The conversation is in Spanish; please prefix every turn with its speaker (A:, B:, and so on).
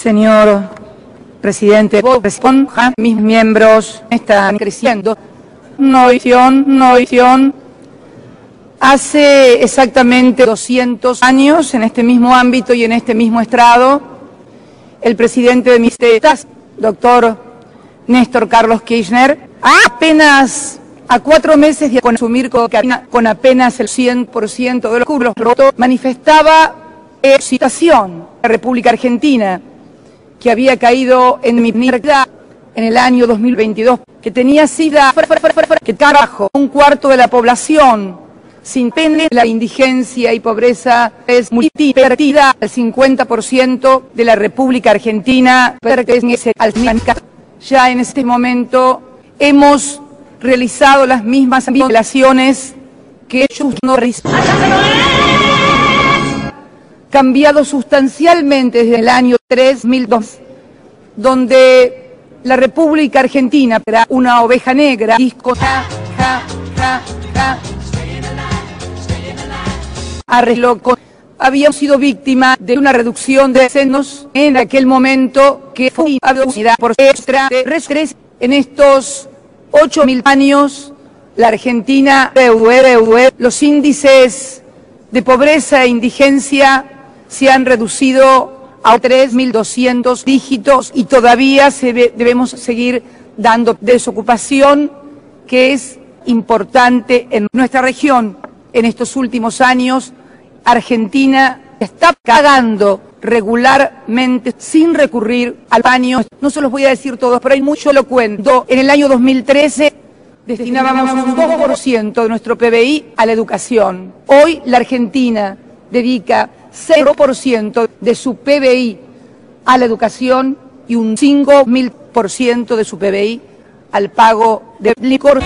A: Señor presidente, mis miembros están creciendo. Noición, noición. Hace exactamente 200 años, en este mismo ámbito y en este mismo estrado, el presidente de mis estados, doctor Néstor Carlos Kirchner, apenas a cuatro meses de consumir cocaína con apenas el 100% de los curros rotos, manifestaba excitación la República Argentina, que había caído en mi mierda en el año 2022, que tenía sida, que carajo, un cuarto de la población. Sin pena, la indigencia y pobreza es multivertida al 50% de la República Argentina Ya en este momento hemos realizado las mismas violaciones que ellos no cambiado sustancialmente desde el año 3002, donde la República Argentina era una oveja negra, disco, ja, ja, ja, ja, habíamos sido víctima de una reducción de senos en aquel momento que fue aducida por extra de en estos 8.000 años la Argentina, los índices de pobreza e indigencia se han reducido a 3.200 dígitos y todavía se debemos seguir dando desocupación que es importante en nuestra región. En estos últimos años, Argentina está pagando regularmente sin recurrir al baño. No se los voy a decir todos, pero hay mucho lo cuento. En el año 2013 destinábamos un 2% de nuestro PBI a la educación. Hoy la Argentina dedica 0% de su PBI a la educación y un 5.000% de su PBI al pago de licor.